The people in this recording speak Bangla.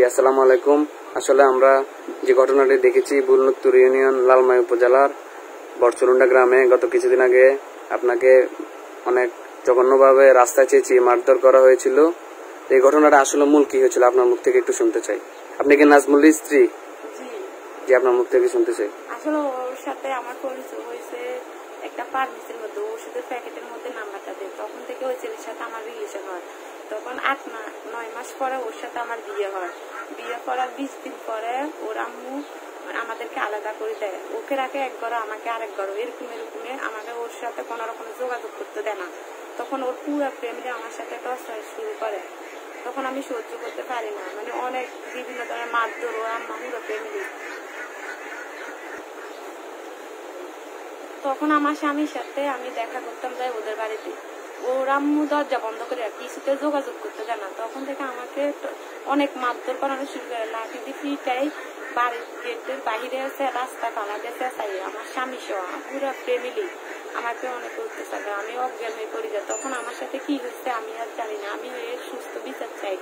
জি আসসালামু আলাইকুম। আসলে আমরা যে ঘটনাটি দেখেছি বুলনুত্তুর ইউনিয়ন লালমাই উপজেলার বরচুরুন্ডা গ্রামে গত কিছুদিন আগে আপনাকে অনেক জঘন্যভাবে রাস্তায় চেঁচিয়ে মারধর করা হয়েছিল। এই ঘটনাটা আসলে মূল কি হয়েছিল আপনার মুখ থেকে একটু শুনতে চাই। আপনি কি নাজমুল্লির স্ত্রী? জি। আপনার মুখ থেকে শুনতে চাই। আসলে ওর সাথে আমার পরিচয় হয়েছে একটা ফার্মেসির মধ্যে ওষুধের প্যাকেটের মধ্যে নাম্বারটা দেয়। তখন থেকে ওই ছেলের সাথে আমার রিলেশন হয়। তখন আট মা- নয় মাস পরে ওর সাথে আমার বিয়ে হয়। বিয়ে করার বিশ দিন পরে ওর আম্মু আমাদেরকে আলাদা করে দেয়। ওকে রাখে এক ঘর, আমাকে আরেক ঘর। এরকম, এরকমে আমাকে ওর সাথে কোনো রকম যোগাযোগ করতে দেয় না। তখন ওর পুরো ফ্যামিলি আমার সাথে টর্চার শুরু করে। তখন আমি সহ্য করতে পারি না। মানে অনেক বিভিন্ন ধরনের মারধর ও আম্মা পুরো ফ্যামিলি তখন আমার স্বামীর সাথে আমি দেখা করতাম যাই ওদের বাড়িতে। ওরা আম্মু দরজা বন্ধ করে আর কিছুতে যোগাযোগ করতে জানা তখন থেকে আমাকে অনেক মারধর করানো শুরু করে। লাঠি দিয়ে ফ্রিটাই বাড়ির গেটের বাহিরে আছে, রাস্তা পালা গেছে চাই আমার স্বামী সহ পুরো ফ্যামিলি আমাকে অনেক করতে অত্যাচার আমি অজ্ঞান হয়ে পড়ি যাই। তখন আমার সাথে কি হচ্ছে আমি আর জানি না। আমি সুস্থ বিচার চাই।